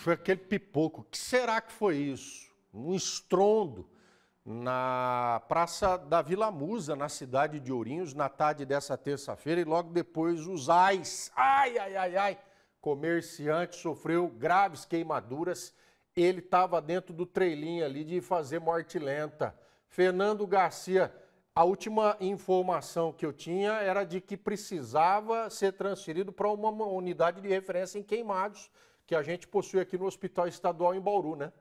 Foi aquele pipoco. O que será que foi isso? Um estrondo na Praça da Vila Musa, na cidade de Ourinhos, na tarde dessa terça-feira, e logo depois os ais. Ai, ai, ai, ai. Comerciante sofreu graves queimaduras. Ele estava dentro do treilinho ali de fazer morte lenta. Fernando Garcia, a última informação que eu tinha era de que precisava ser transferido para uma unidade de referência em queimados que a gente possui aqui no Hospital Estadual em Bauru, né?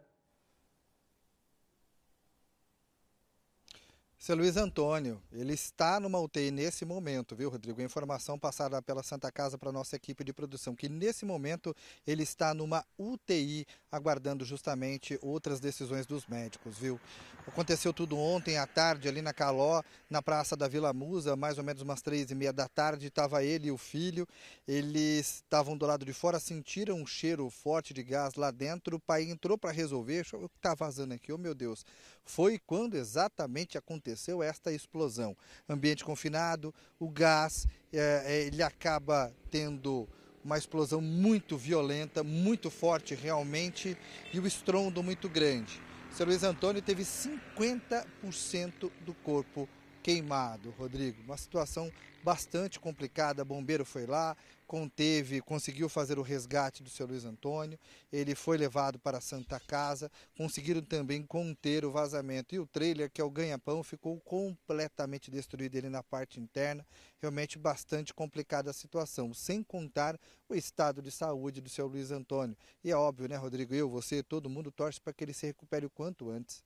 Seu Luiz Antônio, ele está numa UTI nesse momento, viu, Rodrigo? Informação passada pela Santa Casa para a nossa equipe de produção, que nesse momento ele está numa UTI, aguardando justamente outras decisões dos médicos, viu? Aconteceu tudo ontem à tarde ali na Caló, na Praça da Vila Musa, mais ou menos umas três e meia da tarde, estava ele e o filho, eles estavam do lado de fora, sentiram um cheiro forte de gás lá dentro, o pai entrou para resolver, o que está vazando aqui, oh meu Deus, foi quando exatamente aconteceu esta explosão. Ambiente confinado, o gás, é, ele acaba tendo uma explosão muito violenta, muito forte realmente e o estrondo muito grande. O seu Luiz Antônio teve 50% do corpo queimado, Rodrigo. Uma situação bastante complicada. Bombeiro foi lá, conteve, conseguiu fazer o resgate do seu Luiz Antônio. Ele foi levado para a Santa Casa, conseguiram também conter o vazamento. E o trailer, que é o ganha-pão, ficou completamente destruído ali na parte interna. Realmente bastante complicada a situação, sem contar o estado de saúde do seu Luiz Antônio. E é óbvio, né, Rodrigo? Eu, você, todo mundo torce para que ele se recupere o quanto antes.